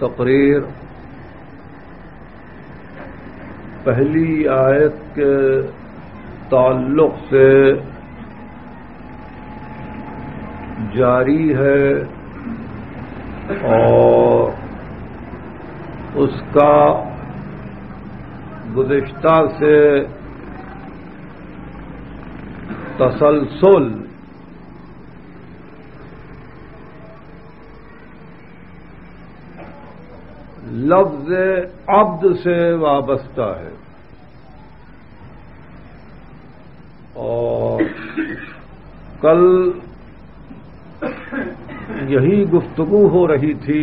तकरीर। पहली आयत के ताल्लुक से जारी है और उसका गुज़श्ता से तसलसल लफ्ज अब्द से वाबस्ता है। और कल यही गुफ्तगु हो रही थी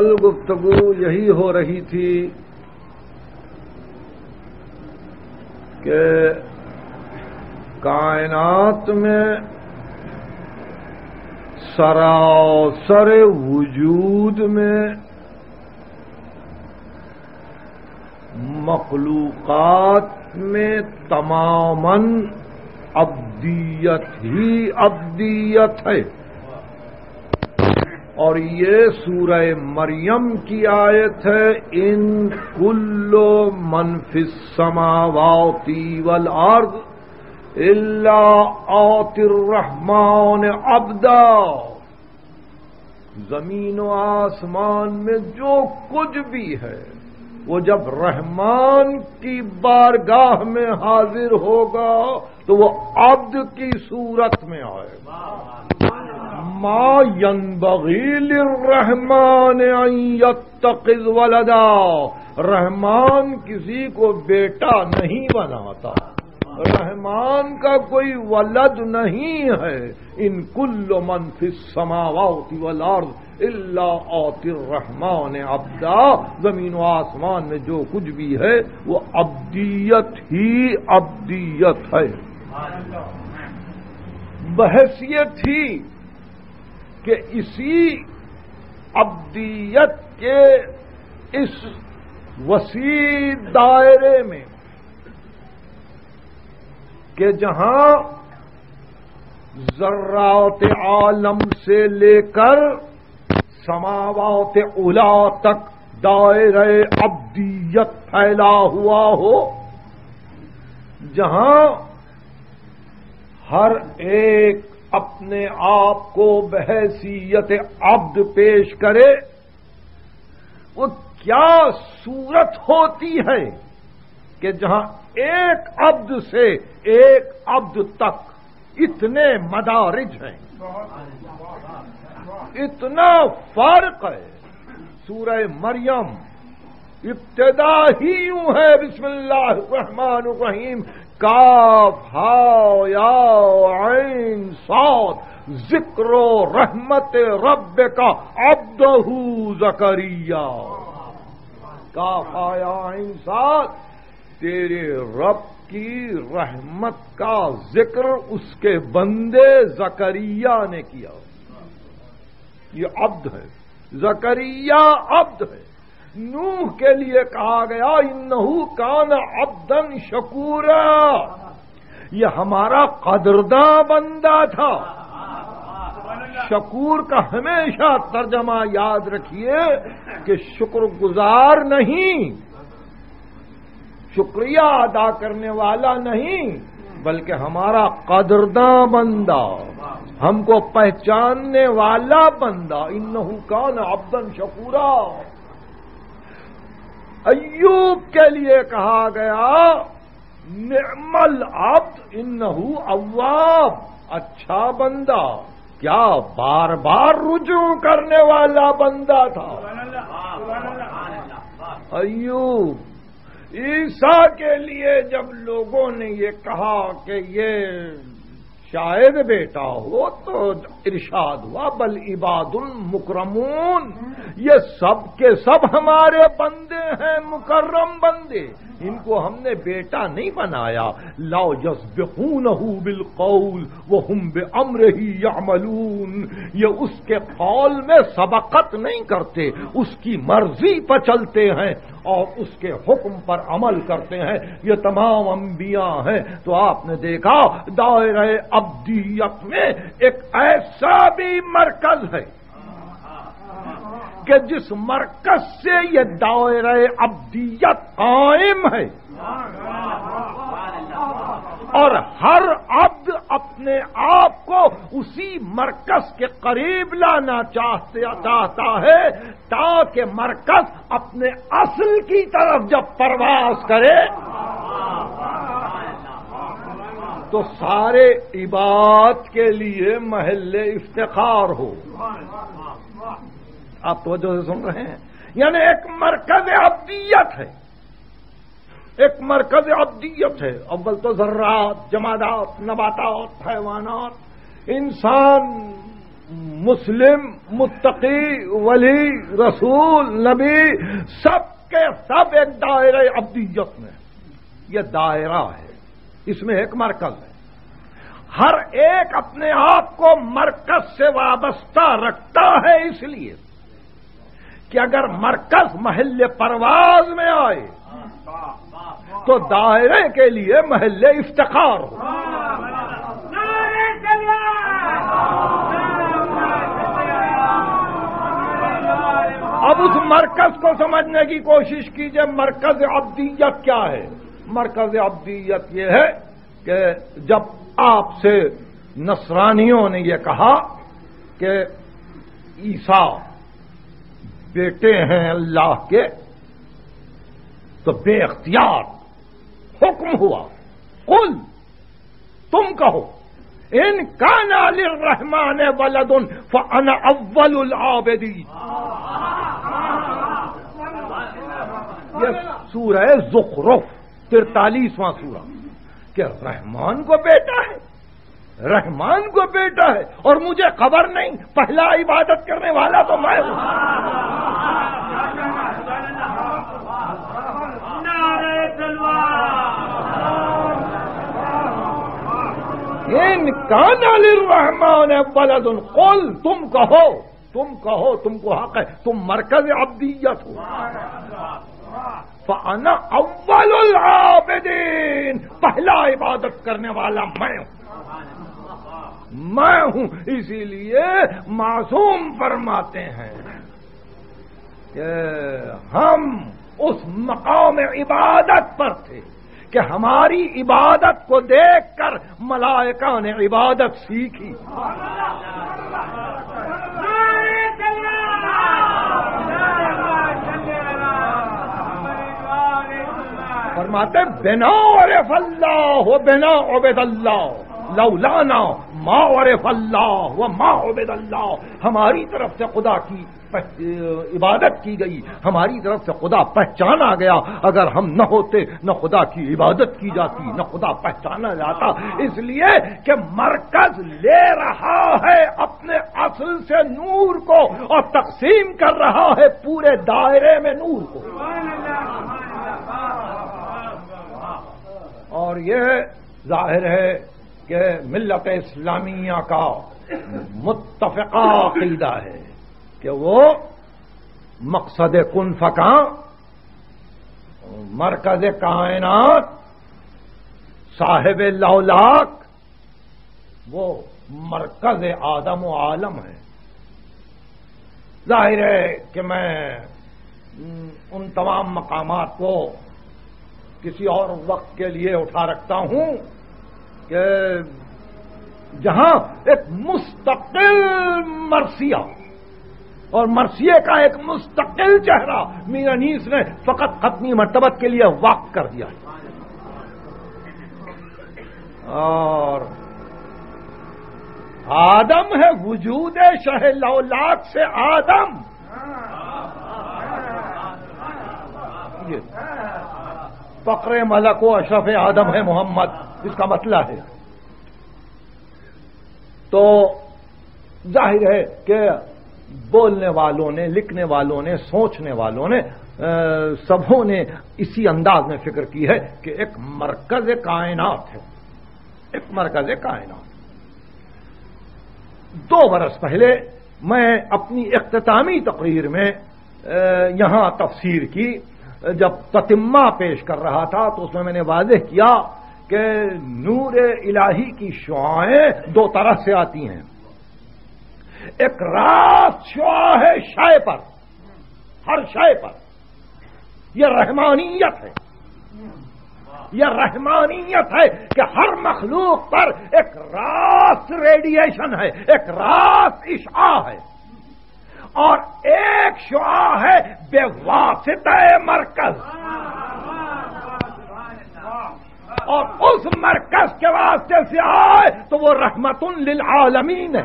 कल गुफ्तगु यही हो रही थी कि कायनात में सरासर वजूद में मखलूक़ात में तमामन अब्दियत ही अब्दियत है। और ये सूरह मरियम की आयत है, इन कुल्लो मनफिस समावाती वल अर्द इल्ला आतिर रहमान अब्दा। ज़मीन व आसमान में जो कुछ भी है, वो जब रहमान की बारगाह में हाजिर होगा तो वो अब्द की सूरत में आएगा। रहमान वलदा रहमान किसी को बेटा नहीं बनाता रहमान का कोई वलद नहीं है इन कुल्लो मन समावाती वलार्द इल्ला आतिर रहमान अब्दा ज़मीन व आसमान में जो कुछ भी है वो अब्दियत ही अब्दियत है बहसियत ही कि इसी अब्दियत के इस वसी दायरे में कि जहाँ जर्रात आलम से लेकर समावात उला तक दायरे अब्दियत फैला हुआ हो, जहाँ हर एक अपने आप को बहसीयत अब्द पेश करे, वो क्या सूरत होती है कि जहाँ एक अब्द से एक अब्द तक इतने मदारिज हैं। इतना फ़र्क है। सूरह मरियम इब्तदा ही यूँ है, बिस्मिल्लाह रहमान रहीम। काफ हाइन सात जिक्रो रहमत रब का अब्दहू जकरिया। काफ आइन सात तेरे रब की रहमत का ज़िक्र उसके बंदे जकरिया ने किया। ये अब्द है। जकरिया अब्द है। नूह के लिए कहा गया, इन्नहू कान अब्दन शकूरा। ये हमारा कदरदा बंदा था। शकूर का हमेशा तर्जमा याद रखिए कि शुक्रगुजार नहीं, शुक्रिया अदा करने वाला नहीं, बल्कि हमारा कदरदा बंदा, हमको पहचानने वाला बंदा, इन्नहू कान अब्दन शकूरा। अयूब के लिए कहा गया निर्मल अब्द, इन्नहू अव्वाब अच्छा बंदा। क्या बार बार रुजू करने वाला बंदा था। अयूब ईसा के लिए जब लोगों ने ये कहा कि ये शायद बेटा हो तो इरशाद हुआ, बल इबादुल मुकरमून। ये सब के सब हमारे बंदे हैं, मुकर्रम बंदे। इनको हमने बेटा नहीं बनाया। लाओ यसबून बिल कौल, वो हम बे अम्र ही यामलून। ये उसके कौल में सबकत नहीं करते, उसकी मर्ज़ी पर चलते हैं और उसके हुक्म पर अमल करते हैं। ये तमाम अंबिया हैं। तो आपने देखा, दायरे अब्दियत में एक ऐसा भी मरकज है। कि जिस मरकज से ये दायरे अब्दियत कायम है। और हर अब्द अपने आप को उसी मरकज के करीब लाना चाहते, चाहता है, ताकि मरकज अपने असल की तरफ़ जब परवास करे तो सारे इबाद के लिए महल्ले इफ्तार हो। आप तो से सुन रहे हैं? यानी एक मरकज अब्दियत है। एक मरकज अब्दियत है। अव्वल तो जर्रात, जमादात, नबातात, हैवानात। इंसान, मुस्लिम, मुत्तकी, वली, रसूल, नबी सब के सब एक दायरे अब्दियत में। यह दायरा है। इसमें एक मरकज है। हर एक अपने आप को मरकज से वाबस्ता रखता है इसलिए कि अगर मरकज महल्ले परवाज में आए तो दायरे के लिए महल्ले इफ्तार हो। अब उस मरकज को समझने की कोशिश कीजिए, मरकज अब्दियत क्या है? मरकज अब्दीयत यह है कि जब आपसे नसरानियों ने यह कहा कि ईसा बेटे हैं अल्लाह के तो बेख्तियार हुक्म हुआ। कुल तुम कहो, इन काना रहमान वलदुन फन अव्वल आबदी यह सूर है जुखरुफ तिरतालीसवां सूरा। क्या रहमान को बेटा है? रहमान को बेटा है? और मुझे खबर नहीं पहला इबादत करने वाला तो मैं हूँ। इन कानालिरहमान बलदुल कुल तुम कहो तुम कहो तुमको हक है तुम मरकज अब्दीयत हो। फाना अव्वल आबिदीन पहला इबादत करने वाला मैं हूँ। मैं हूँ, इसीलिए मासूम फरमाते हैं कि हम उस मकाम इबादत पर थे कि हमारी इबादत को देखकर मलाइका ने इबादत सीखी। फरमाते, बिना अरे फल्ला हो, बिना अल्लाह लौलाना, माँ और फल्लाह व माँ उबेद अल्लाह हमारी तरफ़ से खुदा की इबादत की गई, हमारी तरफ़ से खुदा पहचाना गया। अगर हम न होते, न खुदा की इबादत की जाती, न खुदा पहचाना जाता। इसलिए कि मरकज ले रहा है, अपने असल से नूर को और तकसीम कर रहा है पूरे दायरे में नूर को। और यह ज़ाहिर है कि मिलत इस्लामिया का मुतफ़ा अकीदा है कि वो मकसद कुन फका मरकज कायनात, साहेब लौलाक, वो मरकज आदम आलम है। ज़ाहिर है कि मैं उन तमाम मकाम को किसी और वक्त के लिए उठा रखता हूँ कि जहाँ एक मुस्तकिल मरसिया, और मरसिए का एक मुस्तकिल चेहरा मीर ने फकत खत्मी मरतबत के लिए वाक कर दिया और आदम है वजूद शह लौलाक से आदम। फक्र मलक अशरफ आदम है मोहम्मद, इसका मतला है। तो ज़ाहिर है कि बोलने वालों ने, लिखने वालों ने, सोचने वालों ने सबों ने इसी अंदाज में फ़िक्र की है कि एक मरकज कायनात है। एक मरकज कायनात। दो बरस पहले मैं अपनी अख्तामी तकरीर में यहाँ तफसीर की जब ततिम्मा पेश कर रहा था तो उसमें मैंने वाजह किया कि नूर इलाही की शुआएँ दो तरह से आती हैं। एक रात शुआ है शय पर, हर शय पर। यह रहमानियत है। यह रहमानियत है कि हर मखलूक पर एक रास रेडिएशन है, एक रास इशा है। और एक शुआ है बेवासित मरकज। और उस मरकज के वास्ते से आए तो वो रहमतुल आलमीन है।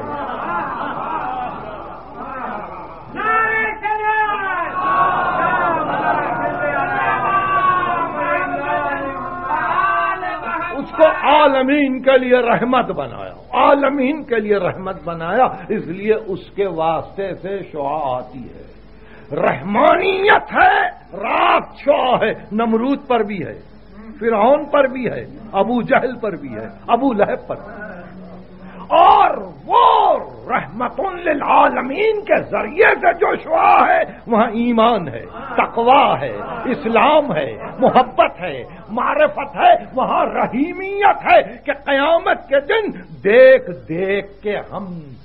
उसको आलमीन के लिए रहमत बनाया। आलमीन के लिए रहमत बनाया, इसलिए उसके वास्ते से शुआ आती है। रहमानियत है, रात शुआ है, नमरूद पर भी है, फिरौन पर भी है, अबू जहल पर भी है, अबू लहब पर भी और वो रहमतुल आलमीन के ज़रिए से जो शुआ है, वहाँ ईमान है, तकवा है, इस्लाम है, मोहब्बत है, मारफत है, वहाँ रहीमियत है कि कयामत के दिन देख देख के हम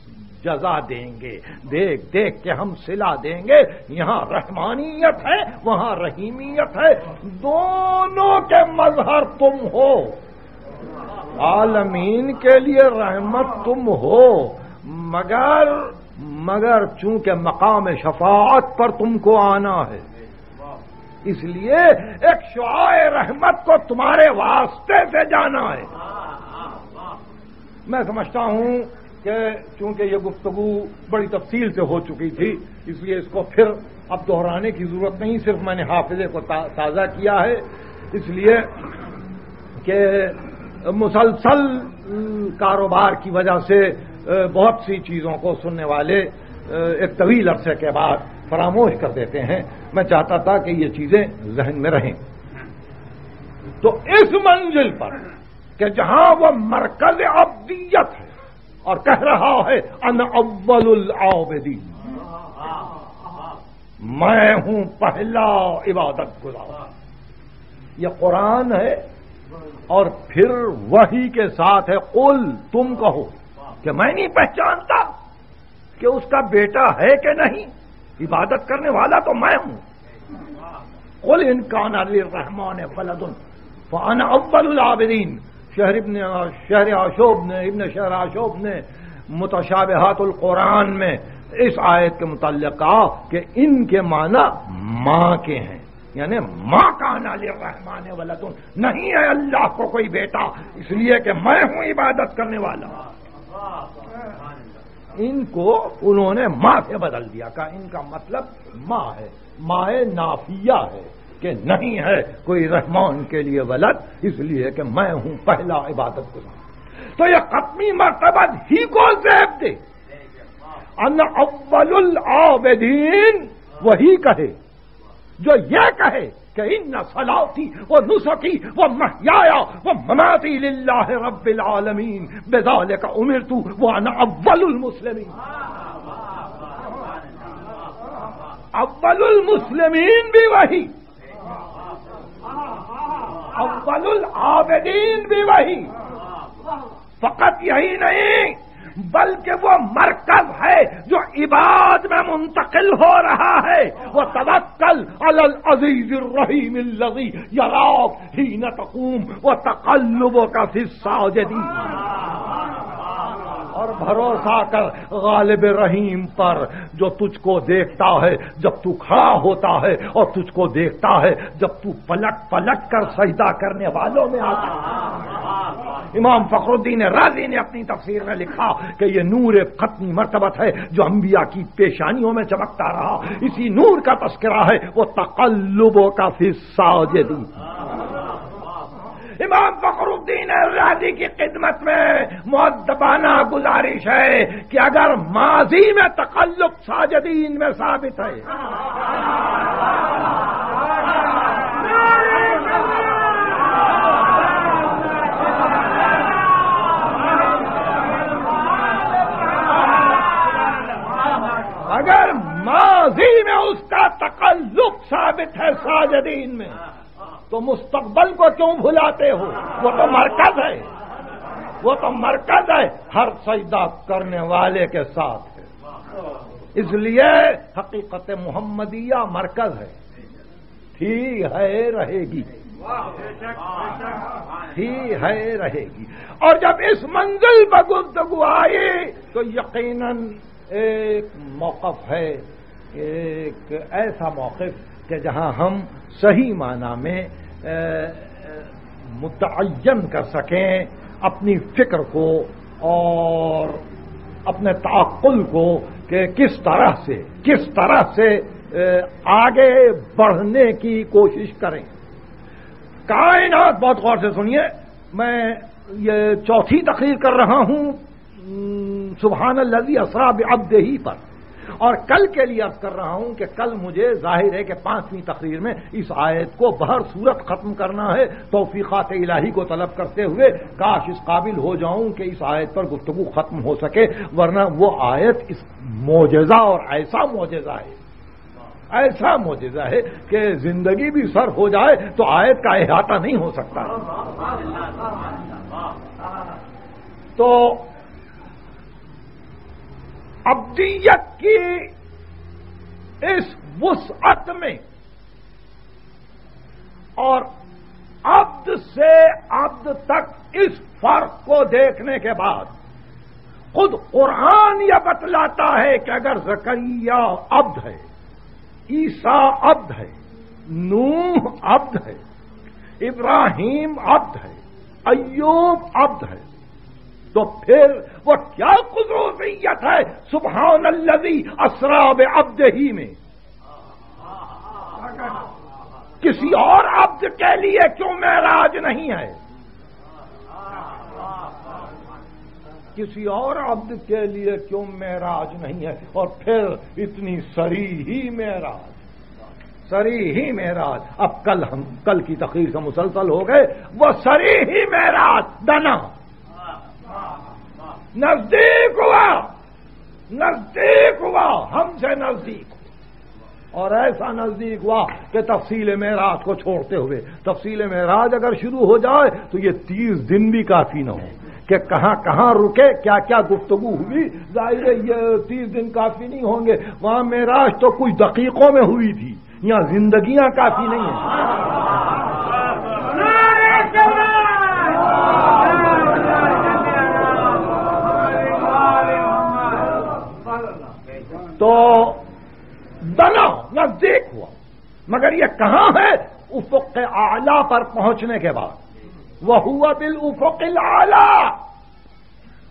जजा देंगे, देख देख के हम सिला देंगे। यहाँ रहमानियत है, वहाँ रहीमियत है। दोनों के मजहर तुम हो। आलमीन के लिए रहमत तुम हो, मगर मगर चूँकि मकाम शफात पर तुमको आना है, इसलिए एक शुआए रहमत को तुम्हारे वास्ते से जाना है। मैं समझता हूँ कि चूँकि ये गुफ्तगु बड़ी तफसील से हो चुकी थी, इसलिए इसको फिर अब दोहराने की ज़रूरत नहीं, सिर्फ़ मैंने हाफिजे को ताज़ा किया है, इसलिए कि मुसलसल कारोबार की वजह से बहुत सी चीज़ों को सुनने वाले एक तवील अरसे के बाद फरामोश कर देते हैं। मैं चाहता था कि ये चीज़ें जहन में रहें। तो इस मंजिल पर कि जहाँ वो मरकज अब्दियत है और कह रहा है, अन अव्वल आबदी मैं हूँ पहला इबादत गुजार ये कुरान है और फिर वही के साथ है कुल तुम कहो कि मैं नहीं पहचानता कि उसका बेटा है कि नहीं। इबादत करने वाला तो मैं हूँ। कुल इनकान अली रहमान फलदुन फ़ान अव्वल शहर इबन, शहर आशोब ने, इबन शहर आशोब ने मुतशाबहातुल में इस आयत के मुतल कहा कि इनके माना माँ के हैं। यानी माँ का रहमान तुम नहीं है अल्लाह को कोई बेटा, इसलिए कि मैं हूँ इबादत करने वाला। इनको उन्होंने माँ से बदल दिया। का इनका मतलब माँ है। माए नाफिया है कि नहीं है कोई रहमान के लिए वलद, इसलिए कि मैं हूँ पहला इबादत गुजार तो यह कतमी मरतबत ही को जैब दे अन अव्वल आबदीन, वही कहे। जो ये कहे कि इन सलाती वो नुसकी वो महयाया वो ममाती लिल्लाह रब्बिल आलमीन बेदाल का उमिर तू वो आना अव्वलुल मुस्लिमीन। अव्वलुल मुस्लिमीन भी वही। अव्वलुल आबदीन भी वही। फकत यही नहीं बल्कि वो मरकज है जो इबाद में मुंतकिल हो रहा है। वो तवक्कल अलल अज़ीज़ रहीम यराक ही न तकूम वो तकल्लुब का फिसाजदी और भरोसा कर, गालिब रहीम पर, जो तुझको देखता है, जब तू खड़ा होता है, और तुझको देखता है, जब तू पलट पलट कर सजदा करने वालों में आता है। इमाम फखरुद्दीन राज़ी ने अपनी तफसीर में लिखा कि ये नूर खत्मी मरतबत है, जो अंबिया की पेशानियों में चमकता रहा। इसी नूर का तस्करा है, वो तकल्लुबों का फिस्सा दी इमाम फखरुद्दीन राज़ी की खिदमत में मुद्दबाना गुजारिश है कि अगर माजी में तकल्लुक साजदीन में साबित है। अगर माजी में उसका तकल्लुक साबित है साजदीन में तो मुस्तकबल को क्यों भुलाते हो? वो तो मरकज है। वो तो मरकज है। हर सजदा करने वाले के साथ है। इसलिए हकीकत मोहम्मदिया मरकज है। थी है रहेगी। थी है रहेगी। और जब इस मंजिल पर गुफ्तगु आई तो यकीनन एक मौकफ है। एक ऐसा मौकफ कि जहाँ हम सही माना में मुतन कर सकें अपनी फ़िक्र को और अपने ताकुल को कि किस तरह से, किस तरह से आगे बढ़ने की कोशिश करें। कायनात बहुत गौर से सुनिए, मैं ये चौथी तकरीर कर रहा हूँ सुबहान लजी असरा अब ही पर। और कल के लिए अर्ज़ कर रहा हूँ कि कल मुझे ज़ाहिर है कि पांचवीं तकरीर में इस आयत को बहर सूरत खत्म करना है, तोफीक़ात इलाही को तलब करते हुए, काश इस काबिल हो जाऊँ कि इस आयत पर गुफ्तगु खत्म हो सके, वरना वो आयत इस मोजेजा और ऐसा मोजेजा है, ऐसा मोजेजा है कि ज़िंदगी भी सर हो जाए तो आयत का अहाता नहीं हो सकता। तो अब्दियत की इस वसअत में। और अब्द से अब्द तक इस फ़र्क को देखने के बाद खुद कुरान यह बतलाता है कि अगर जकरिया अब्द है, ईसा अब्द है, नूह अब्द है, इब्राहिम अब्द है अयूब अब्द है तो फिर वो क्या कुदरतियत है? सुबहान अल्लवी असराब अब्द ही में। किसी और अब्द के लिए क्यों महराज नहीं है? किसी और अब्द के लिए क्यों महराज नहीं है? और फिर इतनी सरी ही महराज। सरी ही महराज। अब कल हम, कल की तकरीर से मुसलसल हो गए। वो सरी ही महराज, दना। नज़दीक हुआ नज़दीक हुआ, हमसे नज़दीक और ऐसा नज़दीक हुआ कि तफसील मेराज को छोड़ते हुए, तफसील मेराज अगर शुरू हो जाए तो ये तीस दिन भी काफ़ी न हो। कि कहाँ कहाँ रुके क्या क्या गुफ्तगु हुई, ज़ाहिर ये तीस दिन काफ़ी नहीं होंगे। वहाँ मेराज तो कुछ दकीकों में हुई थी, यहाँ जिंदगियाँ काफ़ी नहीं है। तो बना, नज़दीक हुआ। मगर यह कहाँ है? उफुक आला पर पहुँचने के बाद। वह हुआ बिल उफुक आला।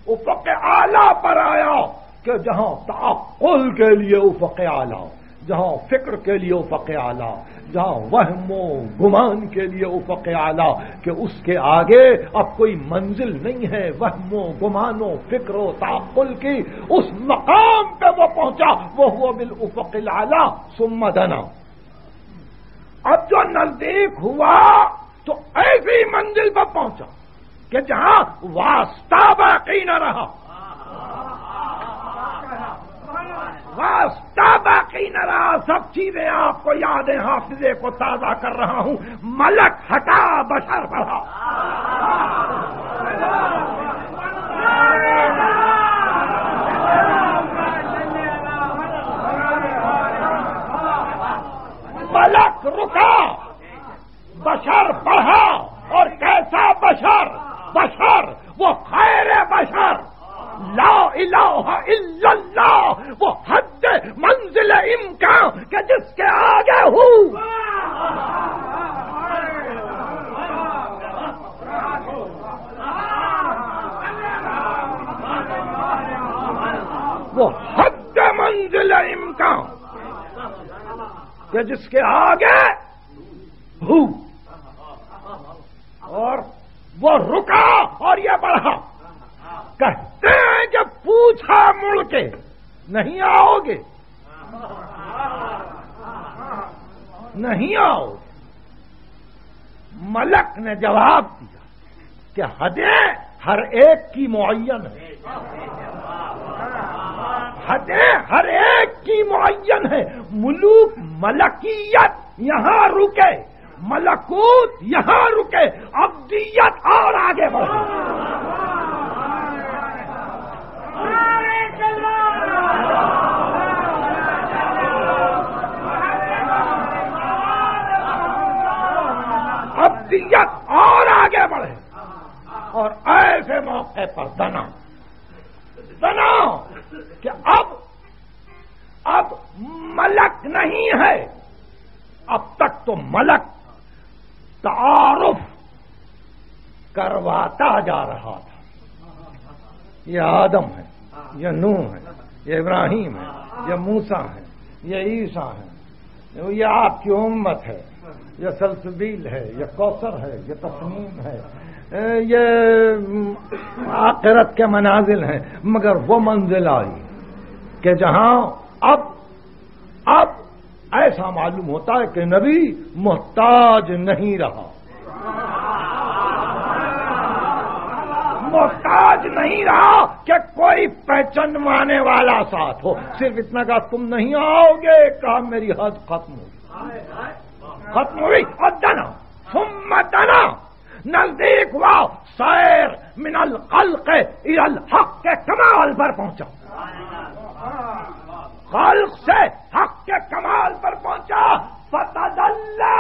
उफुक आला पर आया कि जहाँ ताकुल के लिए उफुक आला जहाँ फ़िक्र के लिए उफुक आला जहाँ वहमो गुमान के लिए उफक आला कि उसके आगे अब कोई मंजिल नहीं है। वह वहमो गुमानो फिक्रो ताकुल की उस मकाम पे वो पहुँचा। वो हुआ बिल उफक आला सुमदना अब जो नज़दीक हुआ तो ऐसी मंजिल पर पहुँचा कि जहाँ वास्ता बाकी न रहा। वास्ता बाकी न सब चीज़ें आपको यादें हाफिजे को ताज़ा कर रहा हूँ। मलक हटा, बशर बढ़ा। मलक रुका, बशर बढ़ा। और कैसा बशर? बशर, वो खैर बशर। ला इलाहा वो हद मंजिल इम्कान के जिसके आगे हूँ। वो हद मंजिल इम्कान के जिसके आगे हूँ। और वो रुका और ये बढ़ा। कहते हैं कि पूछा मुड़ के नहीं आओगे। नहीं आओगे। मलक ने जवाब दिया कि हदें हर एक की मुयन है। हदें हर एक की मुयन है। मुलूक मलकियत यहाँ रुके, मलकूत यहाँ रुके, अब्दियत और आगे बढ़े अब्दियत और आगे बढ़े और मौके पर दना दना कि अब अब मलक नहीं है। अब तक तो मलक तारुफ करवाता जा रहा था। ये आदम है, ये नूह है, ये इब्राहिम है, ये मूसा है, ये ईसा है। ये आपकी उम्मत है, ये सलसबील है, ये कौसर है, ये तस्मीम है ये आखिरत के मनाजिल हैं मगर वो मंजिल आई कि जहाँ अब अब ऐसा मालूम होता है कि नबी मोहताज नहीं रहा। मोहताज नहीं रहा कि कोई पहचान माने वाला साथ हो। सिर्फ़ इतना कहा तुम नहीं आओगे? कहा मेरी हद खत्म होगी खत्म हुई? और दना सुम दना। नज़दीक हुआ सैर मिनल खल्क इल हक के कमाल पर पहुँचा। खाल्क से हक के कमाल पर पहुँचा, फतदल्ला।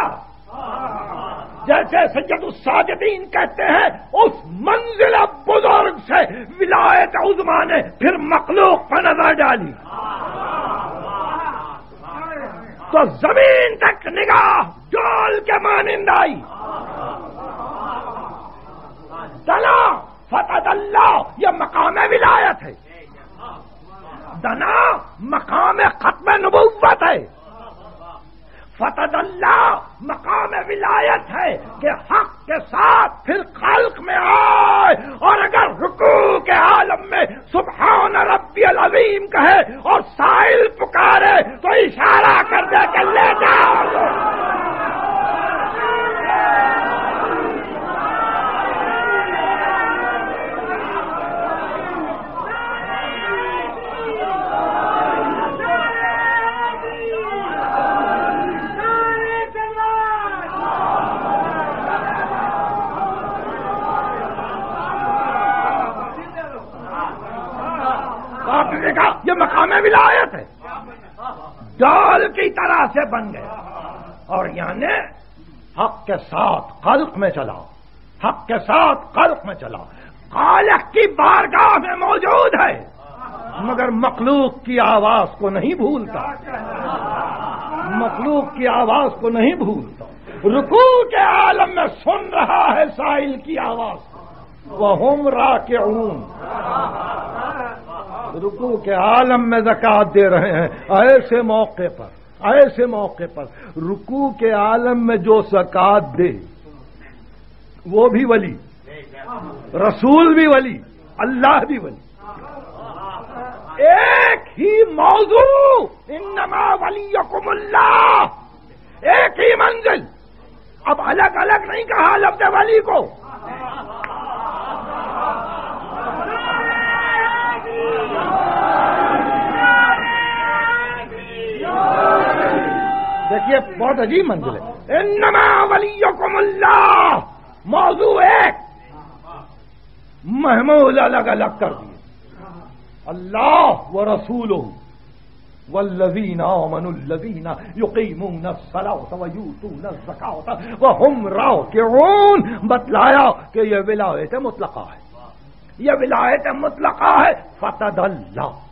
जैसे सैयद साजदीन कहते हैं, उस मंजिल बुज़ुर्ग से विलायत उजमा ने फिर मखलूक पर नज़र डाली। तो ज़मीन तक निगाह, जोल के मानिंद आई दना फतह अल्लाह यह मकाम विलायत है। दना, मकाम खत्म नबूवत है। अल्लाह मकाम विलायत है कि हक के साथ फिर खल्क में आए। और अगर रुकू के आलम में, सुबहान रबी अलीम कहे और साहिल पुकारे तो इशारा कर दे के ले जाओ ये मकाम विलायत है डाल की तरह से बन गया और यानी हक के साथ कल्क में चलाओ हक के साथ कल्क में चलाओ कालक की बारगाह में मौजूद है। मगर मखलूक की आवाज़ को नहीं भूलता। मखलूक की आवाज़ को नहीं भूलता। रुकू के आलम में सुन रहा है साहिल की आवाज़। वह हम रा के ऊन रुकू के आलम में जक़ात दे रहे हैं। ऐसे मौके पर ऐसे मौके पर रुकू के आलम में जो सकात दे, वो भी वली। रसूल भी वली, अल्लाह भी वली। एक ही मौजू, इन्नमा वलीकुमुल्ला एक ही मंजिल। अब अलग अलग नहीं कहा लफ्ज वली को। देखिए, बहुत अजीब मंजिल है। इन्नमा वलीकुमुल्ला मौजू एक। महमूद अलग अलग कर दिए। अल्लाह व रसूल वल्लवीना मनुल्लवीना युकीमून सलावत व यूतून ज़कात व हम राकिऊन। बतलाया कि यह विलायत मुतलका है। यह विलायत मुतलका है। फतदल्ला।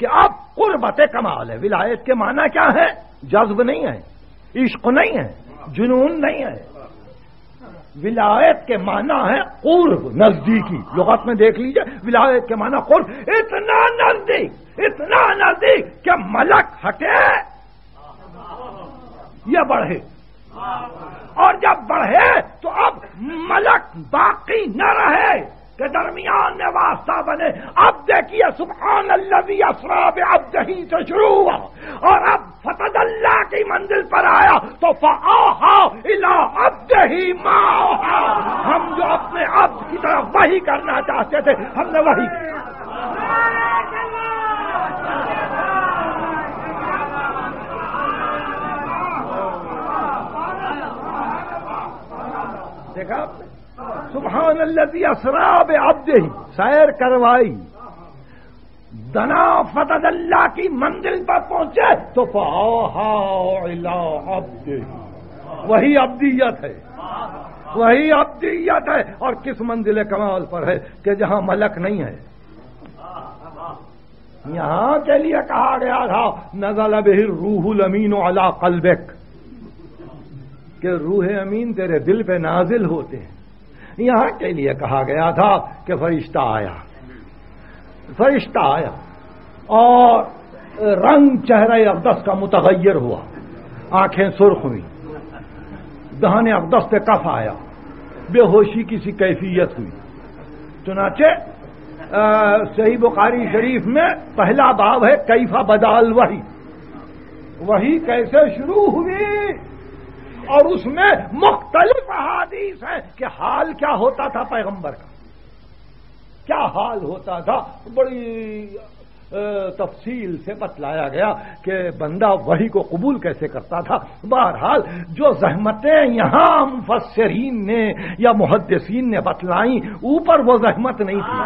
कि अब कुर्बत कमाल है। विलायत के माना क्या है? जज्ब नहीं है, इश्क नहीं है, जुनून नहीं है। विलायत के माना है कुर्ब, नजदीकी। लुगत में देख लीजिए, विलायत के माना कुर्ब। इतना नज़दीक इतना नज़दीक क्या मलक हटे। या बढ़े। और जब बढ़े तो अब मलक बाकी न रहे। के दरमियान में वास्ता बने। अब देखिए सुबहान अल्लवी असराब अब दही से शुरू हुआ। और अब फतद अल्लाह की मंजिल पर आया तो फ़ाहा इला अब दही माओहा हम जो अपने अब की तरफ़ वही करना चाहते थे, हमने वही देखा आपने? सुबहान अल्लती असराब ही सैर करवाई। दना फतद अल्लाह की मंजिल पर पहुँचे तो अब्द वही अब्दियत है। वही अब्दियत है। और किस मंजिल कमाल पर है कि जहाँ मलक नहीं है। यहाँ के लिए कहा गया था, नजल बिहिर रूहुल अमीन अला कलबेक। के रूह अमीन तेरे दिल पे नाजिल होते हैं। यहाँ के लिए कहा गया था कि फरिश्ता आया। फरिश्ता आया और रंग चेहरे अकदस का मुतगैर हुआ। आँखें सुर्ख हुई। दहने अकदस पे कफ आया। बेहोशी की सी कैफियत हुई। चुनाचे सही बुखारी शरीफ में पहला बाब है कैफा बदाल वही। वही कैसे शुरू हुई? और उसमें मुख्तलिफ़ अहादीस है कि हाल क्या होता था पैगंबर का। क्या हाल होता था? बड़ी तफसील से बतलाया गया कि बंदा वही को कबूल कैसे करता था। बहरहाल, जो जहमतें यहाँ मुफसरीन ने या मुहदसिन ने बतलाई, ऊपर वो जहमत नहीं थी।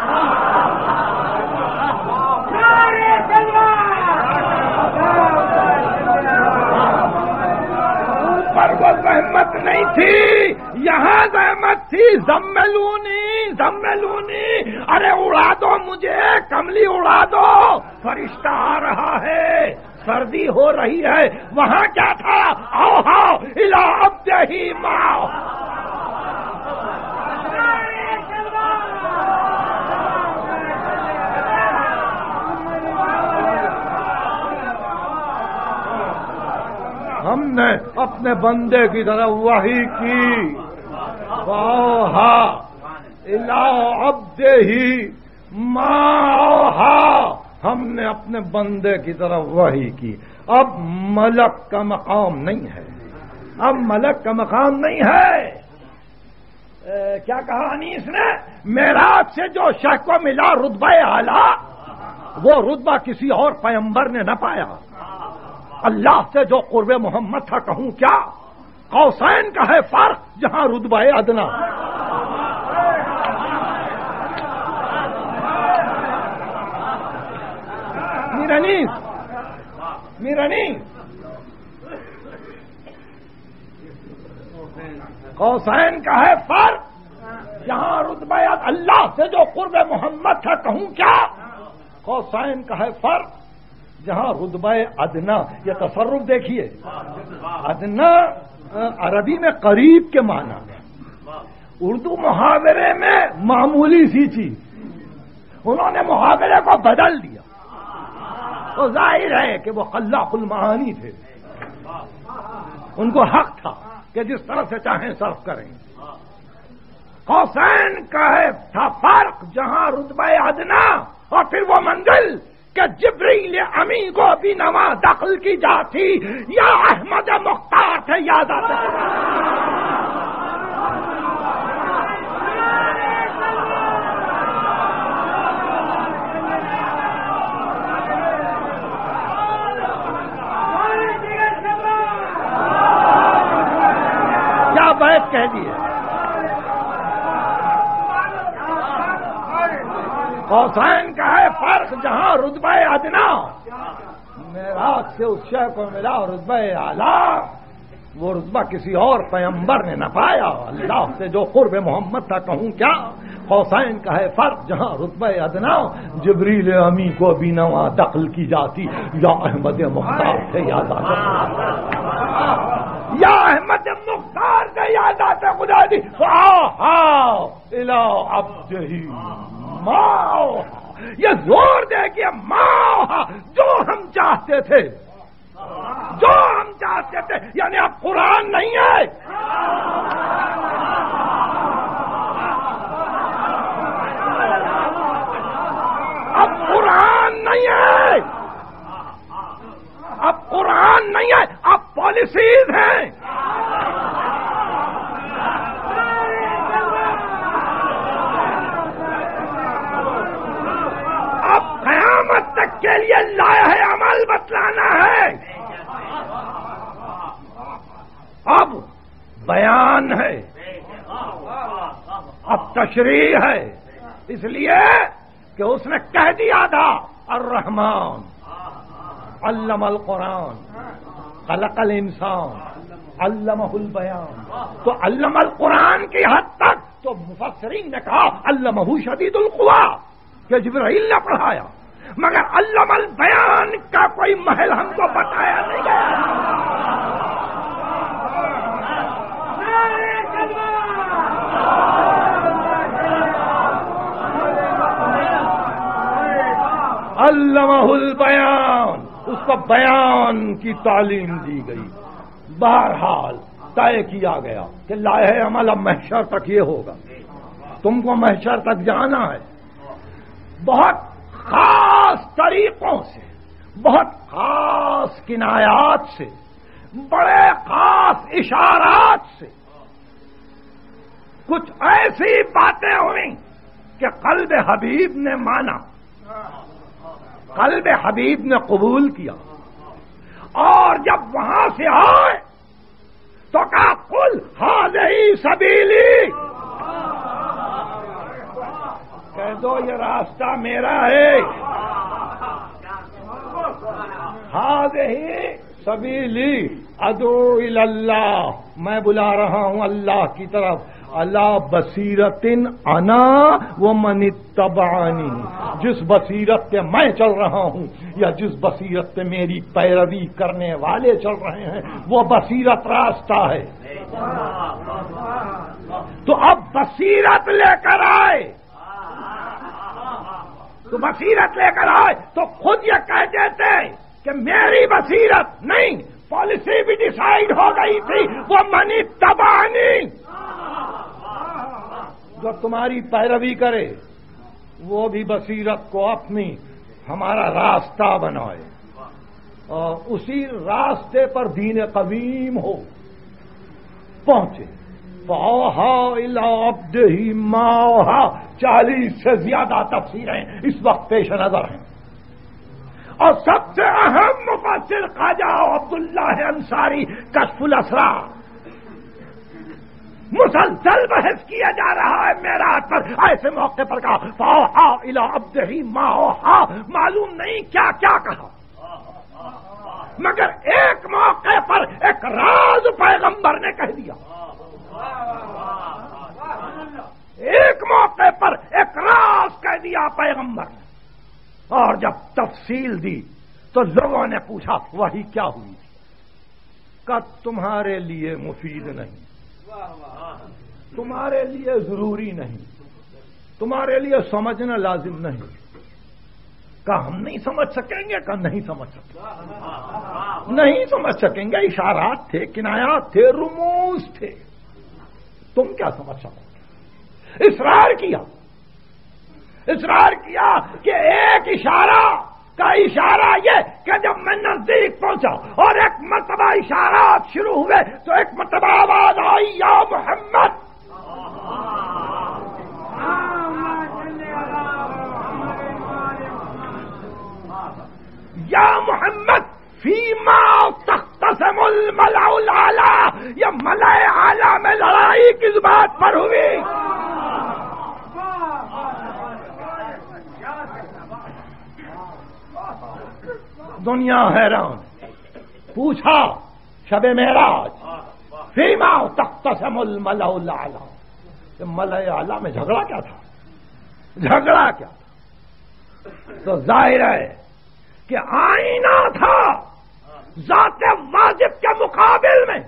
वो जहमत नहीं थी। यहाँ जहमत थी। जम्मेलूनी जम्मेलूनी। अरे उड़ा दो मुझे, कमली उड़ा दो। फरिश्ता आ रहा है, सर्दी हो रही है। वहाँ क्या था? आओ हाओ इला अब ही माओ। हमने अपने बंदे की तरफ़ वही की। हा इलाओ अब दे ही माओहा हमने अपने बंदे की तरफ़ वही की। अब मलक का मकाम नहीं है। अब मलक का मकाम नहीं है। ए, क्या कहा अनीस ने मेराज से जो शह को मिला रुतबा आला वो रुतबा किसी और पैंबर ने न पाया। अल्लाह से जो कुर्ब मोहम्मद था, कहूँ क्या? कौसैन का है फ़र्क जहाँ रुतबा अदना। मीरानीस मीरानीस कौसैन का है फ़र्क जहाँ रुतबा अल्लाह से जो कुर्ब मोहम्मद था, कहूँ क्या? कौसैन का है फ़र्क जहाँ रुतबा अदना, ये तसरुफ देखिए। अदना अरबी में करीब के माना है उर्दू मुहावरे में मामूली सी चीज़। उन्होंने मुहावरे को बदल दिया। तो ज़ाहिर है कि वो खल्लाकुल महानी थे। उनको हक था कि जिस तरह से चाहें सर्फ करें। कौसैन का है, था फ़र्क जहाँ रुतबा अदना और फिर वो मंजिल। कि जिब्रील अमी को भी नवा दखल की जाती। या अहमद मुख्तार थे याद आते क्या बैठ कह दिए कौसैन का है फ़र्क जहाँ से शय को मिला रुतबा आला। वो रुतबा किसी और पैंबर ने न पाया। अल्लाह से जो कुर्ब मोहम्मद था, कहूँ क्या? हौसैन का है फ़र्क जहाँ रुतबा अदना। जबरील अमी को भी नवा दखल की जाती। या अहमद मुख्तार से याद आता या अहमद मुख्तार से याद आता खुदा दी इला अब माओ। ये ज़ोर दे कि माओ, जो हम चाहते थे। जो हम चाहते थे, यानी अब कुरान नहीं है। अब कुरान नहीं है। अब कुरान नहीं है, अब पॉलिसीज़ हैं। कयामत तक के लिए लाया है अमल बतलाना है। अब बयान है। अब तशरी है। इसलिए कि उसने कह दिया था, अर्रहमान, अल्लमल कुरान, खलकल इंसान, अल्लमहुल बयान। तो अल्लमल कुरान की हद तक तो मुफसरीन ने कहा, अल्लमहू शदीदुल कुआ कि जिब्राइल ने पढ़ाया। मगर अल्लमल बयान का कोई महल हमको बताया नहीं गया। अल्लाहुल बयान। उसको बयान की तालीम दी गई। बहरहाल, तय किया गया कि लाहे अमल अब महशर तक ये होगा। तुमको महशर तक जाना है। बहुत खास तरीकों से, बहुत खास किनायात से, बड़े खास इशारात से कुछ ऐसी बातें हुई कि कल्ब हबीब ने माना। कल्ब हबीब ने कबूल किया। और जब वहाँ से आए तो कहा, कुल हाल ही सबीली। कह दो, ये रास्ता मेरा है। हाज ही सबीली, अदो अल्लाह मैं बुला रहा हूँ अल्लाह की तरफ़। अल्लाह बसीरतिन अना वो मनी तबानी जिस बसीरत पे मैं चल रहा हूँ या जिस बसीरत पे मेरी पैरवी करने वाले चल रहे हैं, वो बसीरत रास्ता है। तो अब बसीरत लेकर आए। तो बसीरत लेकर आए तो खुद ये कह देते कि मेरी बसीरत नहीं, पॉलिसी भी डिसाइड हो गई थी, वो मनी तबानी जो तुम्हारी पैरवी करे, वो भी बसीरत को अपनी हमारा रास्ता बनाए। और उसी रास्ते पर दीन कवीम हो, पहुँचे। अब्द ही चालीस से ज़्यादा तफसीरें इस वक्त पेश नज़र हैं। और सबसे अहम मुफसर खाजा अब्दुल्ला अंसारी, कशफुल असरा मुसलसल बहस किया जा रहा है मेरा पर। ऐसे मौके पर कहा हा, इला अब्द ही हा मालूम नहीं क्या क्या कहा। मगर एक मौके पर एक राज पैगंबर ने कह दिया। एक मौके पर एक राज कह दिया पैगंबर ने। और जब तफसील दी तो लोगों ने पूछा, वही क्या हुई? थी कब तुम्हारे लिए मुफीद नहीं। तुम्हारे लिए ज़रूरी नहीं। तुम्हारे लिए समझना लाजिम नहीं। का हम नहीं समझ सकेंगे, का नहीं समझ सकेंगे? नहीं समझ सकेंगे, इशारात थे, किनायात थे, रुमूस थे। तुम क्या समझ सकोगे? इसरार किया। इसरार किया कि एक इशारा का इशारा ये कि जब मैं नज़दीक पहुँचा और एक मरतबा इशारा शुरू हुए तो एक मरतबा आवाज़ आई, या मोहम्मद! या मोहम्मद, फीमा तख्त से मुल मलाउला या मलय आला में लड़ाई किस बात पर हुई? दुनिया हैरान। पूछा, शबे मेराज फीमा तख्त समल मलाला मलय आला में झगड़ा क्या था? झगड़ा क्या था? तो ज़ाहिर है कि आईना था जाते वाजिब के मुकाबिल में।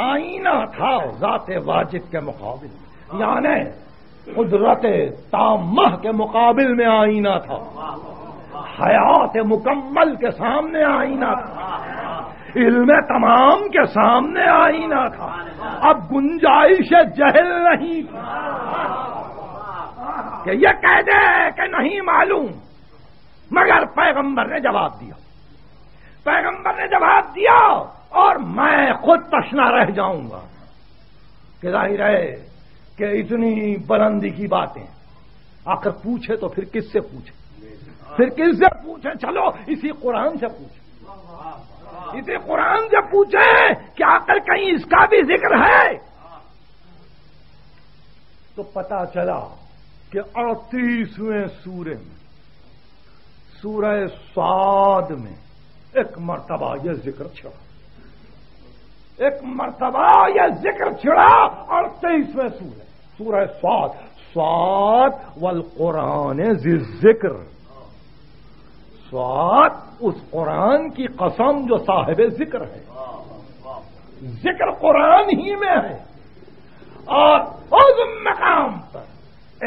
आईना था जाते वाजिब के मुकाबिल यानी कुदरत तामह के मुकाबिल में आईना था। हयात मुकम्मल के सामने आईना था। इल्म तमाम के सामने आईना था। अब गुंजाइश जहल नहीं थी। कि ये कह दे कि नहीं मालूम। मगर पैगंबर ने जवाब दिया। पैगंबर ने जवाब दिया और मैं खुद तशना रह जाऊँगा। कि ज़ाहिर है कि इतनी बुलंदी की बातें आकर पूछे तो फिर किससे पूछे? फिर किससे पूछे? चलो, इसी कुरान से पूछे। इसी कुरान से पूछे कि आकर कहीं इसका भी ज़िक्र है। तो पता चला कि अड़तीसवें सूर्य में सूरह स्वाद में एक मरतबा यह ज़िक्र छिड़ा। एक मरतबा यह ज़िक्र छिड़ा अड़तीसवें सूर्य। सूरह स्वाद स्वाद वल कुरान ज़िक्र। स्वाद उस कुरान की कसम जो साहिब ज़िक्र है। ज़िक्र कुरान ही में है। और उस मकाम पर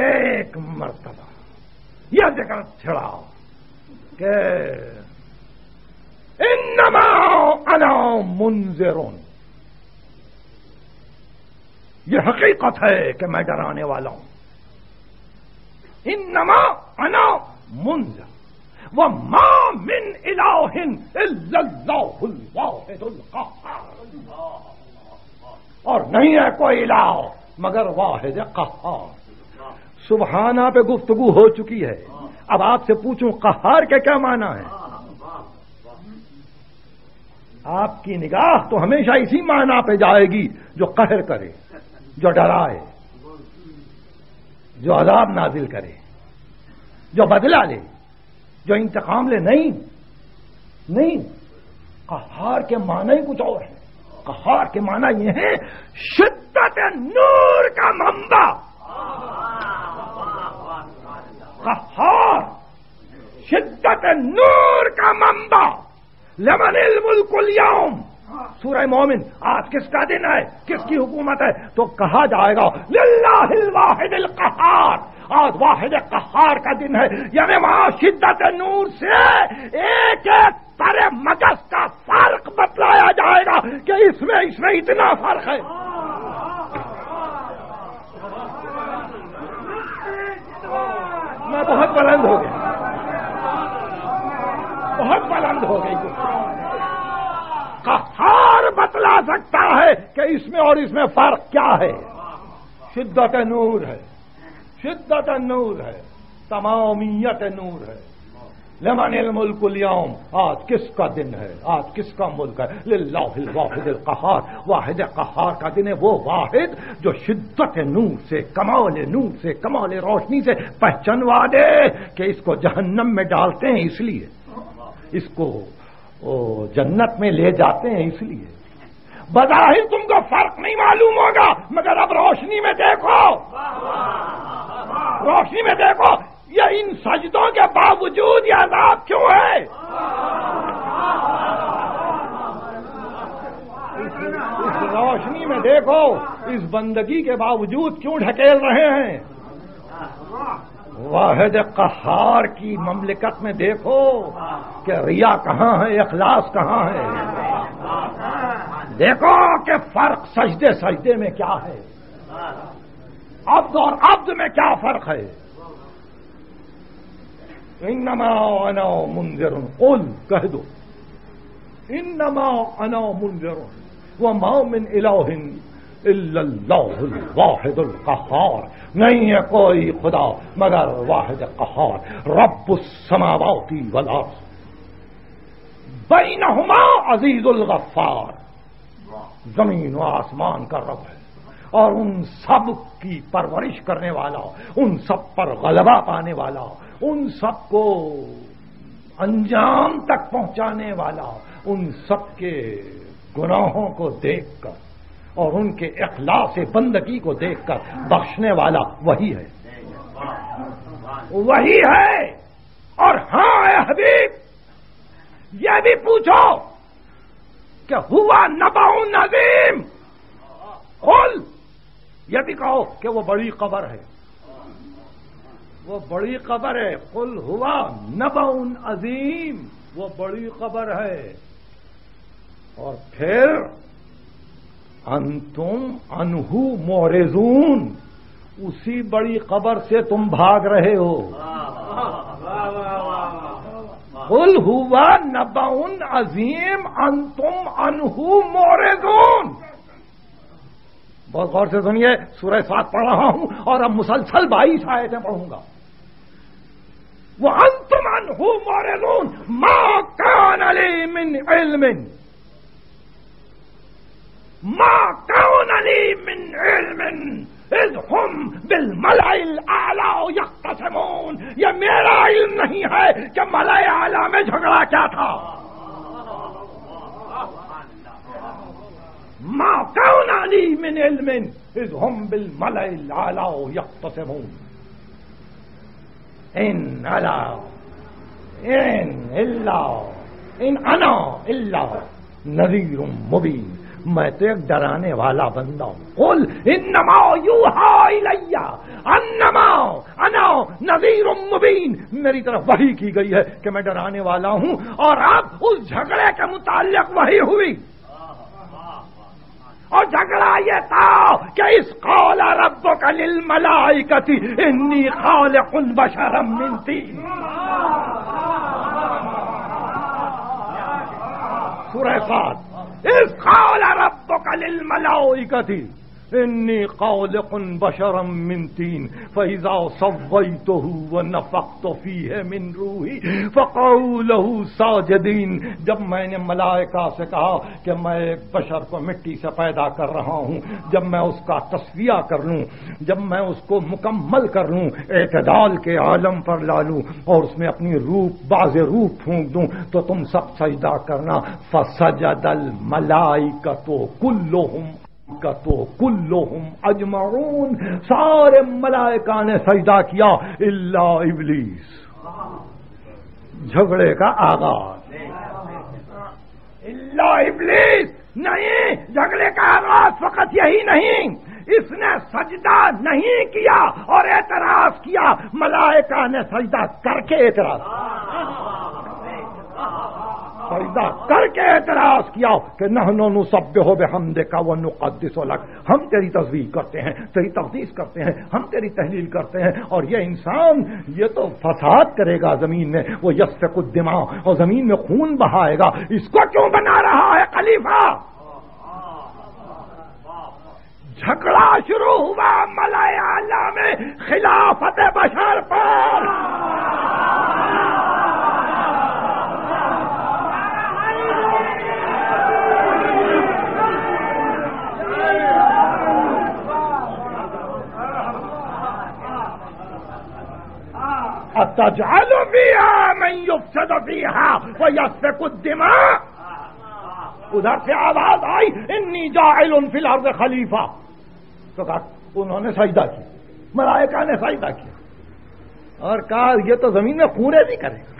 एक मरतबा। यह ज़िक्र छिड़ाओ। के इन नमाओ अना मुंजरों ये हकीकत है कि मैं डराने वाला हूँ। इन नमा अना मुंज, व मा मिन इलाहिन और नहीं है कोई इलाह, मगर वाहिद कहार। सुबहाना पे गुफ्तगु हो चुकी है। अब आपसे पूछूँ, कहार के क्या माना है? आपकी निगाह तो हमेशा इसी माना पे जाएगी जो कहर करे। जो डराए, जो अजाब नाजिल करे, जो बदला ले, जो इंतकाम ले नहीं नहीं, कहार के माना ही कुछ और है। कहार के माना ये है, शिद्दत नूर का मंबा। कहार, शिद्दत नूर का मंबा। लमन मुल्कुल यौम। सूरह मोमिन, आज किसका दिन है? किसकी हुकूमत है? तो कहा जाएगा, लिल्लाहिल कहार आज वाहिद कहार का दिन है। यानी वहाँ शिद्दत नूर से एक एक तारे मगज का फ़र्क बतलाया जाएगा कि इसमें इसमें इतना फ़र्क है। मैं बहुत बुलंद हो गया। बहुत बुलंद हो गई कहार बतला सकता है कि इसमें और इसमें फ़र्क क्या है। शिद्दत नूर है। शिद्दत नूर है। तमामियत नूर है। लमन मुल्कुलियाम आज किसका दिन है? आज किसका मुल्क है? लाहिल वाहिद कहार। वाहिद कहार का दिन है। वो वाहिद जो शिद्दत नूर से, कमाल नूर से, कमाल रोशनी से पहचानवा दे कि इसको जहन्नम में डालते हैं इसलिए। इसको ओ, जन्नत में ले जाते हैं इसलिए। बजाहिर तुमको फ़र्क नहीं मालूम होगा मगर अब रोशनी में देखो। रोशनी में देखो ये इन सजदों के बावजूद ये अजाब क्यों है? इस रोशनी में देखो इस बंदगी के बावजूद क्यों ढकेल रहे हैं? वाहिद कहार की ममलिकत में देखो कि रिया कहाँ है अखलास कहाँ है। देखो कि फ़र्क सजदे सजदे में क्या है। अब्द और अब्द में क्या फ़र्क है। इनमा अनो मुंजर उल कह दो। इनमा अनो मुंजर व मोमिन इलाहिन। वाहिदुल कहार। नहीं है कोई खुदा मगर वाहिद कहार। रब समावाती वला बैनहुमा अजीजुल गफ्फार। ज़मीन व आसमान का रब है। और उन सब की परवरिश करने वाला, उन सब पर गलबा पाने वाला, उन सबको अंजाम तक पहुँचाने वाला, उन सबके गुनाहों को देखकर और उनके अखला से बंदगी को देखकर बख्शने वाला वही है। वही है। और हाँ हबीब यह भी पूछो कि हुआ नबाउ नजीम? खुल। यह भी कहो कि वो बड़ी खबर है। वो बड़ी खबर है। कुल हुआ नबाउन अजीम वो बड़ी खबर है। और फिर अंतुम अनहू मोरेजून उसी बड़ी खबर से तुम भाग रहे हो। कुल हुआ नबाउन अजीम अंतुम अनहू मोरेजून बहुत गौर से सुनिए, सूरह सात पढ़ रहा हूँ और अब मुसलसल बाईस आयतें पढ़ूँगा। वो अंतमन हु मोरेजून माँ कान अली मिन इल्मिन। माँ कौन अली मिन इल्मिन इज़ हम बिल मलाइल आला यख्तसमून ये मेरा इल्म नहीं है कि मलाय आला में झगड़ा क्या था माँ कौन अली मिन इल्मिन इज़ हम बिल मलाइल आला यख्तसमून इन अला इन इल्ला इन अना इल्ला नजीर मुबीन मैं तो एक डराने वाला बंदा हूँ। कुल इन नमाओ यू हाइया अन्नमाओ अनाओ नजीर मुबीन। मेरी तरफ़ वही की गई है कि मैं डराने वाला हूँ और अब उस झगड़े के मुतालिक वही हुई। और झगड़ा ये था कि इस कौल रब का लिल मलाइकती इन्नी खाल कुल बशरम मिलती सुरह इस कौल रब कलिल मलाओ मलाइकती। इन्नी कौलकुन बशरम मिन तीन फैजा सवैतो व नफक तो फ़ी है मिन रूही फ़कौलहू साजदीन जब मैंने मलाइका से कहा कि मैं एक बशर को मिट्टी से पैदा कर रहा हूँ जब मैं उसका तस्विया कर लूँ जब मैं उसको मुकम्मल कर लूँ एतदाल के आलम पर ला लूँ और उसमें अपनी रूप बाज रूप फूंक दूँ तो तुम सब सजदा करना फसजदल मलाई तो कुल्लो तो कुल्लोहुम अजमरून सारे मलाइका ने सजदा किया, इल्ला इबलीस। झगड़े का आगाज़। इल्ला इबलीस, नहीं, झगड़े का आगाज़ फकत यही नहीं। इसने सजदा नहीं किया और एतराज़ किया, मलाइका ने सजदा करके एतराज़ सजदा करके एतराज़ किया कि नहनो सब हो बे हम देखा वो नुकदस लग हम तेरी तस्वीर करते हैं, तेरी तफदीस करते हैं, हम तेरी तहलील करते हैं, और ये इंसान, ये तो फसाद करेगा ज़मीन में। वो यश से कुछ दिमाग, और ज़मीन में खून बहाएगा। इसको क्यों बना रहा है खलीफा? झगड़ा शुरू हुआ मलयाला में, खिलाफत बशर पर। फिहा मैं युफसद फिहा व यस्फिक दिमा उधर से आवाज़ आई, इन्नी जाइल फिल अर्द खलीफा. तो कहा, उन्होंने सजदा किया मलाइका ने सजदा किया। और कहा, ये तो ज़मीन में पूरे भी करेगा।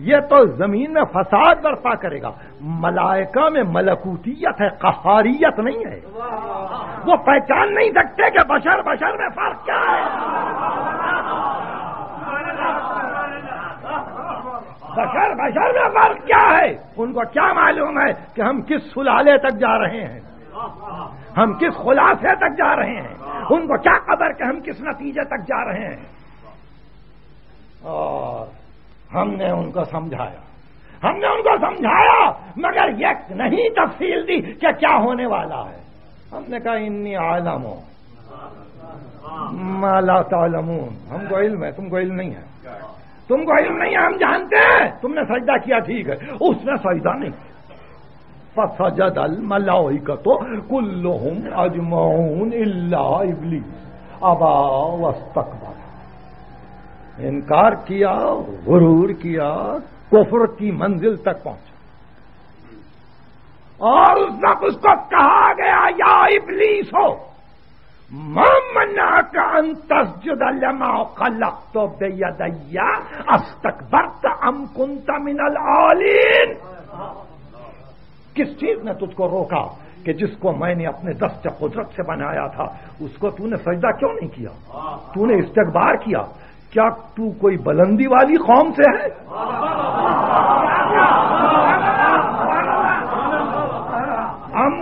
ये तो ज़मीन में फसाद बर्पा करेगा। मलाइका में मलकूतियत है, कहारियत नहीं है। वो पहचान नहीं सकते कि बशर बशर में फ़र्क क्या है। बशर बशर में फ़र्क क्या है? उनको क्या मालूम है कि हम किस सुलाले तक जा रहे हैं? हम किस खुलासे तक जा रहे हैं? उनको क्या खबर कि हम किस नतीजे तक जा रहे हैं? और हमने उनको समझाया। हमने उनको समझाया, मगर ये नहीं तफसील दी कि क्या होने वाला है। हमने कहा, इन्नी आलम। हो माला तालमून। हमको इल्म है, तुमको इल्म नहीं है। तुमको इल्म नहीं हम जानते हैं। तुमने सजदा किया, ठीक है। उसने सजदा नहीं फसजद अल मलाइका तो कुल्लुहुम अजमऊन इल्ला इबलीस। अबा वस्तकबर। इनकार किया, गुरूर किया, कुफर की मंजिल तक पहुँचा। और उस वक्त उसको कहा गया, या इबलीस हो। अंतजुदलमा खलक तो बेयदैया अस्तक बर्त अम कुंता मिनल आलीन किस चीज़ ने तुझको रोका कि जिसको मैंने अपने दस्त कुदरत से बनाया था उसको तूने सजदा क्यों नहीं किया? तूने इस्तकबार किया। क्या तू कोई बुलंदी वाली कौम से है?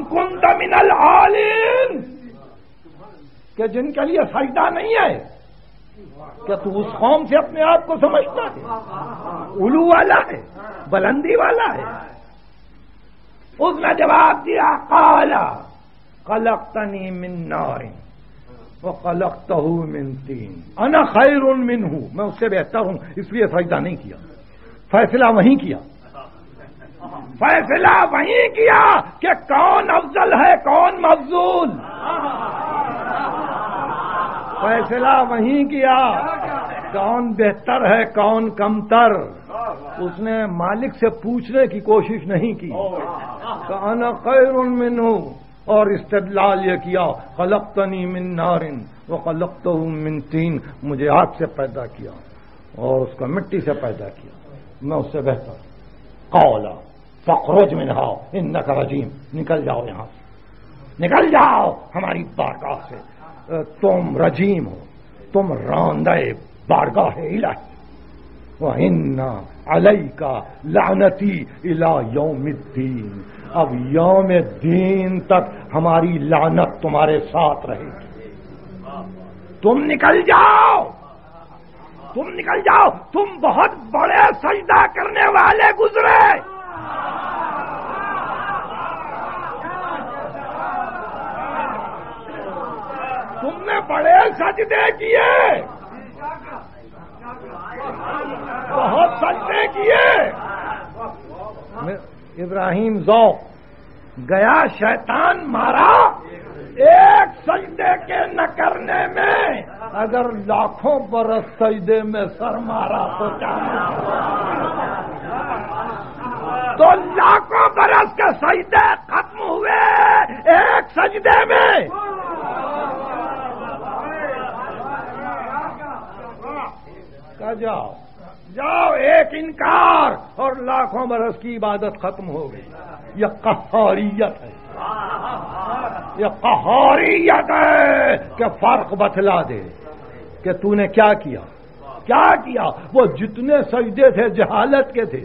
कुंत मिनल आलिन। कि जिनके लिए सजदा नहीं है क्या तू उस कौम से अपने आप को समझता है। उलू वाला है, बुलंदी वाला है। उसने जवाब दिया काला कलक कलकतनी मिन्नारिन वो कलकता मिन तीन। अना खैर उन मिन हूँ मैं उससे बेहतर हूँ, इसलिए सजदा नहीं किया। फैसला वहीं किया। फैसला वहीं किया कि कौन अफजल है, कौन मफजूल। फैसला वहीं किया। कौन बेहतर है, कौन कमतर? उसने मालिक से पूछने की कोशिश नहीं की। अना खैर मिन और इस्तदलाल ये किया। खलकतनी मिन नारिन वो खलकत मिन तीन। मुझे आग से पैदा किया और उसको मिट्टी से पैदा किया। मैं उससे बेहतर। कौला, फखरोज में नहाओ इन नका रजीम। निकल जाओ यहाँ से। निकल जाओ हमारी बारगाह से। तुम रजीम हो। तुम रौंदे बारगाह इलाही। वह इन्ना अलई का लानती इला यौमिद्दीन। अब यौम दीन तक हमारी लानत तुम्हारे साथ रहेगी। तुम निकल जाओ। तुम निकल जाओ। तुम बहुत बड़े सजदा करने वाले गुजरे। सजदे किए बहुत सजदे किए इब्राहिम जौ, गया शैतान मारा, एक सजदे के न करने में, अगर लाखों बरस सजदे में सर मारा तो क्या तो लाखों बरस के सजदे खत्म हुए एक सजदे में। का जाओ जाओ, एक इनकार, और लाखों बरस की इबादत खत्म हो गई। यह कहारियत है। यह कहारियत है कि फ़र्क बतला दे कि तूने क्या किया। क्या किया? वो जितने सजदे थे, जहालत के थे।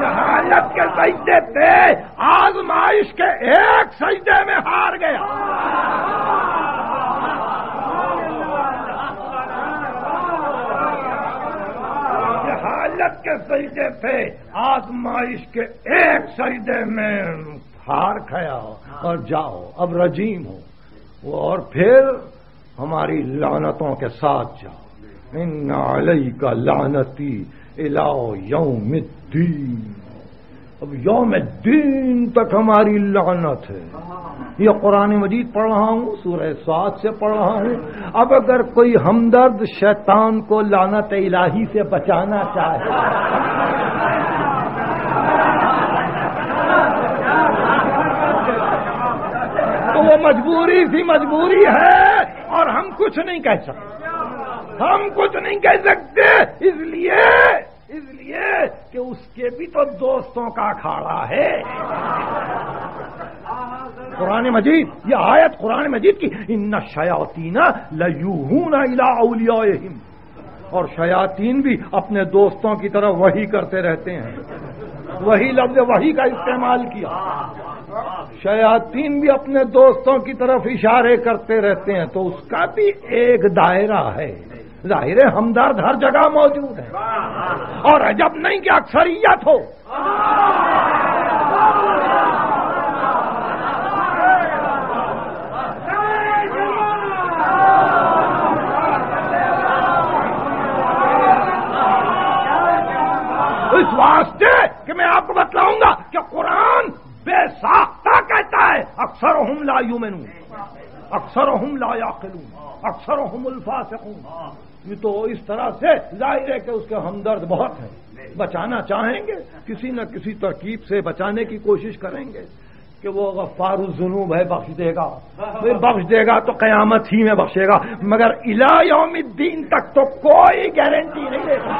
जहालत के सजदे थे, आजमाइश के एक सजदे में हार गया। जहालत के सजदे थे आजमाइश के एक सजदे में हार खाया हो और जाओ अब रजीम हो। और फिर हमारी लानतों के साथ जाओ। इन अलई का लानती इलाओ यौमिद्दीन। अब यौम दिन तक हमारी लानत है। ये कुरान मजीद पढ़ रहा हूँ सूरह सात से पढ़ रहा हूँ। अब अगर कोई हमदर्द शैतान को लानत इलाही से बचाना चाहे। तो वो मजबूरी सी मजबूरी है और हम कुछ नहीं कह सकते। हम कुछ नहीं कह सकते इसलिए इसलिए कि उसके भी तो दोस्तों का अखाड़ा है। कुरान मजीद, ये आयत कुरान मजीद की इन शयातीना लयूहूना इला औलियाहिम और शयातीन भी अपने दोस्तों की तरफ़ वही करते रहते हैं। वही लफ्ज, वही का इस्तेमाल किया। शयातीन भी अपने दोस्तों की तरफ़ इशारे करते रहते हैं तो उसका भी एक दायरा है। ज़ाहिर है हमदर्द हर जगह मौजूद है। और अजब नहीं कि अक्सरियत हो। इस वास्ते कि मैं आपको बतलाऊँगा कि कुरान बेसाख्ता कहता है अक्सर हम ला यूमेनू अक्सर हम ला याकिलू अक्सर हम उल्फासिकून ये तो इस तरह से ज़ाहिर है कि उसके हमदर्द बहुत है। बचाना चाहेंगे, किसी न किसी तरकीब से बचाने की कोशिश करेंगे कि वो गफ्फारु जुनूब है, बख्श देगा। फिर बख्श देगा तो कयामत ही में बख्शेगा। मगर इला यौमिद्दीन तक तो कोई गारंटी नहीं देगा।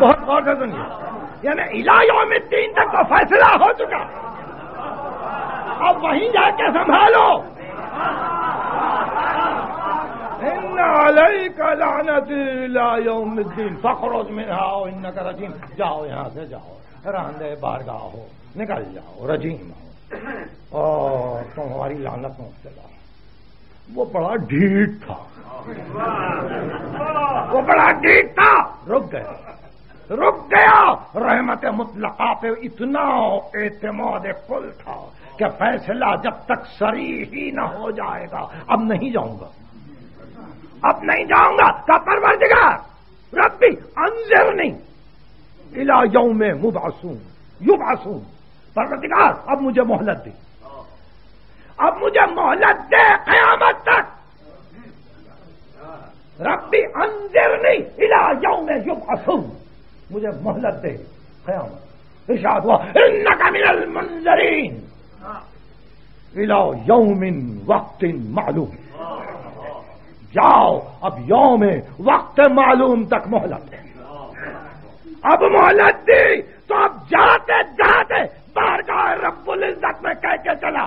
बहुत गौर से यानी इला यौमिद्दीन तक का फैसला हो चुका। अब वहीं जाके संभालो। यौमिद्दीन फखरोज में आओ इन का रजीम। जाओ यहाँ से जाओ। रांदे बारगाह हो निकल जाओ रजीम हो। और तुम हमारी लानतों से लाओ वो बड़ा ढीठ था। वो बड़ा ढीठ था। रुक गया रुक गया। रहमत मुतलका पे इतना एतमाद कुल था कि फैसला जब तक सरी ही न हो जाएगा। अब नहीं जाऊँगा। अब नहीं जाऊँगा। का परवरदिगार? रब्बी, अंजर नहीं। इला यऊ में मुबासूम युबासूम परवरदिगार, अब मुझे मोहलत दे। अब मुझे मोहलत दे कयामत तक। रब्बी, अंजर नहीं। इला यऊ में युबासूम मुझे मोहलत दे। कयामत। इशाद मंजरीन इला यौमिन वक्तिन मालूम। जाओ, अब यौम वक्त मालूम तक मोहलत अब मोहलत दी तो अब जाते जाते बारगाह रब्बुल इज़्ज़त में कह के चला।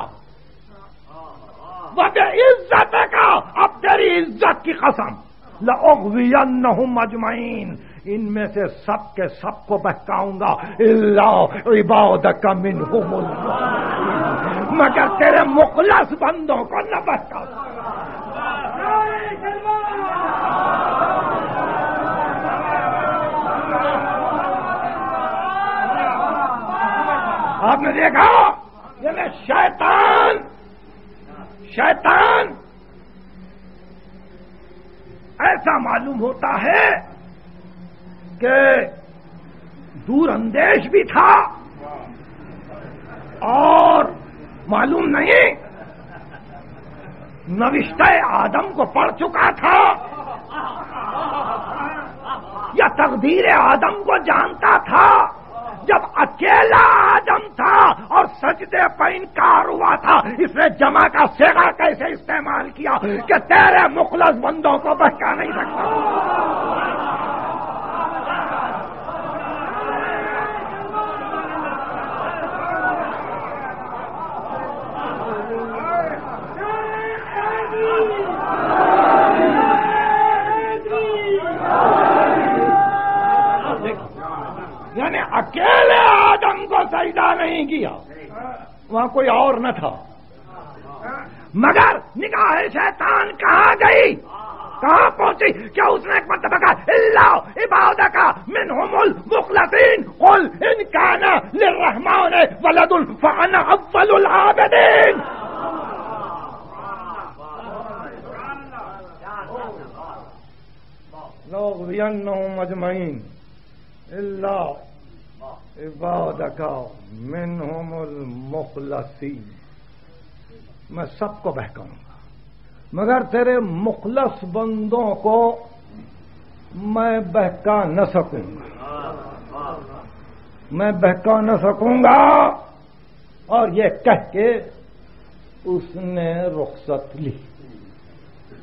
वह इज़्ज़त का, अब तेरी इज़्ज़त की कसम। लउगवियन अजमईन इनमें से सब के सबको बहकाऊँगा। कमिन मगर तेरे मुखलस बंदों को न बहकाऊँगा आपने देखा? ये मैं शैतान शैतान। ऐसा मालूम होता है कि दूर अंदेश भी था। और मालूम नहीं नविष्ट आदम को पढ़ चुका था। या तकदीर आदम को जानता था, जब अकेला आदम था और सजदे पर इनकार हुआ था, इसने जमा का सेगा कैसे इस्तेमाल किया कि तेरे मुखलस बंदों को बहका नहीं सकता यानी अकेले आदम को सजदा नहीं किया वहाँ कोई और न था मगर निगाह शैतान कहाँ गई कहाँ पहुँची क्या उसने एक मतलब कहा इल्ला इबादा का मिन हमुल मुखलसीन कुल इन काना लिर्रहमान वलदुल फाना अव्वलुल आबिदीन लोग इल्ला इबादका मिनहुमुल मुखलसीन मैं सबको बहकाऊँगा। मगर तेरे मुखलस बंदों को मैं बहका न सकूँगा। मैं बहका न सकूँगा। और ये कह के उसने रुखसत ली।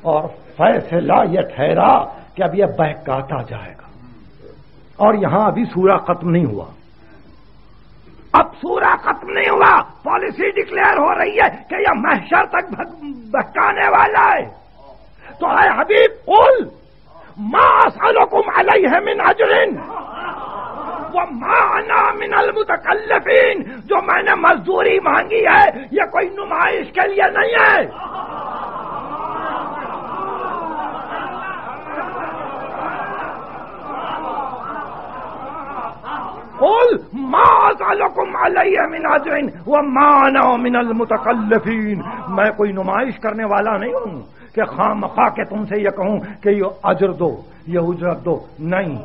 और फैसला यह ठहरा कि अब यह बहकाता जाएगा। और यहाँ अभी सूरा खत्म नहीं हुआ। अब सूरा खत्म नहीं हुआ, पॉलिसी डिक्लेयर हो रही है कि यह महशर तक बहकाने वाला है। तो है हबीब कुल मासलकुम अलई है मिन अजरिन। वो माना मिनल मुतकल्लफीन जो मैंने मजदूरी मांगी है यह कोई नुमाइश के लिए नहीं है। कुल माकुम मिनाजन व माना मिनल मुतकल्लफीन मैं कोई नुमाइश करने वाला नहीं हूँ कि खाम खा के तुमसे ये कहूँ कि ये अजर दो ये उजरत दो नहीं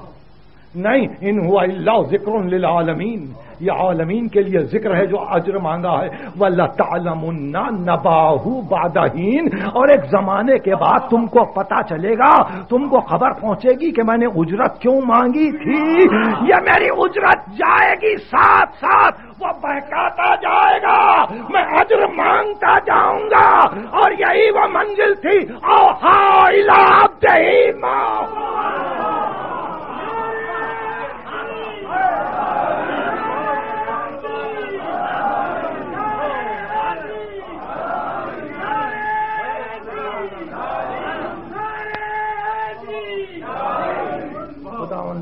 नहीं, इन हुआ ज़िक्र आलमीन। ये आलमीन के लिए ज़िक्र है जो अजर मांगा है। वल्ला तलमुन्ना नबाहू बादाहीन। और एक जमाने के बाद तुमको पता चलेगा, तुमको खबर पहुंचेगी कि मैंने उजरत क्यों मांगी थी। ये मेरी उजरत जाएगी साथ साथ वो बहकाता जाएगा, मैं अजर माँगता जाऊँगा। और यही वो मंजिल थी ओ हा इला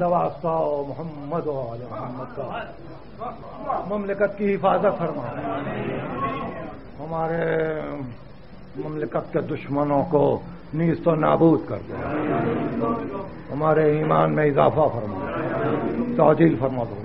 वास्ता मोहम्मद मोहम्मद का ममलिकत की हिफाजत फरमा हमारे ममलिकत के दुश्मनों को नीज तो नाबूद कर दो। हमारे ईमान में इजाफा फरमा तोजील फरमा दो